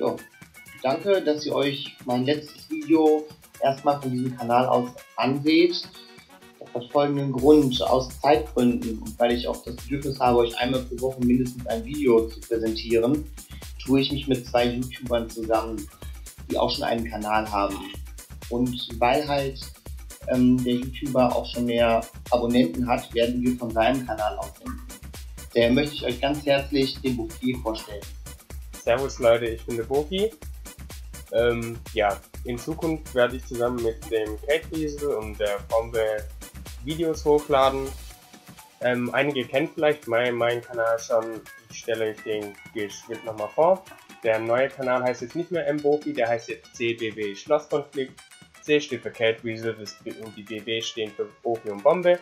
ja, danke, dass ihr euch mein letztes Video erstmal von diesem Kanal aus anseht. Das hat folgenden Grund, aus Zeitgründen und weil ich auch das Bedürfnis habe, euch einmal pro Woche mindestens ein Video zu präsentieren, tue ich mich mit zwei YouTubern zusammen, die auch schon einen Kanal haben. Und weil halt ähm, der YouTuber auch schon mehr Abonnenten hat, werden wir von seinem Kanal aussenden. Der möchte ich euch ganz herzlich den Boki vorstellen. Servus Leute, ich bin der Boki. Ähm, ja, in Zukunft werde ich zusammen mit dem Kate Diesel und der Bombe Videos hochladen. Ähm, einige kennen vielleicht meinen mein Kanal schon. Ich stelle euch den geschwind nochmal vor. Der neue Kanal heißt jetzt nicht mehr Mbofi, der heißt jetzt CBW Schlosskonflikt. C steht für Cat Weasel und die BB stehen für Bofi und Bombe.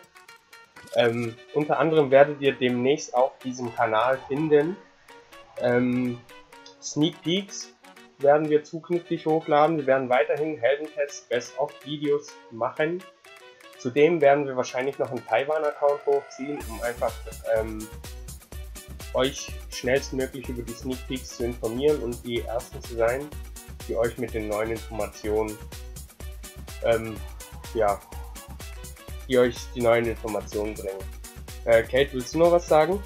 Ähm, unter anderem werdet ihr demnächst auf diesem Kanal finden ähm, Sneak Peeks werden wir zukünftig hochladen. Wir werden weiterhin Heldentests Best-of-Videos machen. Zudem werden wir wahrscheinlich noch einen Taiwan-Account hochziehen, um einfach ähm, euch schnellstmöglich über die Sneak Peeks zu informieren und die Ersten zu sein, die euch mit den neuen Informationen, ähm, ja, die euch die neuen Informationen bringen. Äh, Kate, willst du noch was sagen?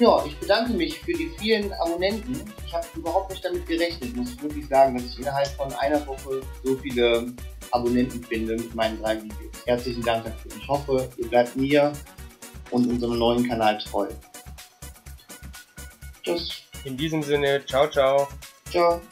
Ja, ich bedanke mich für die vielen Abonnenten. Ich habe überhaupt nicht damit gerechnet, muss ich wirklich sagen, dass ich innerhalb von einer Woche so viele Abonnenten finde mit meinen drei Videos. Herzlichen Dank dafür. Ich hoffe, ihr bleibt mir und unserem neuen Kanal treu. Tschüss. In diesem Sinne, ciao, ciao. Ciao.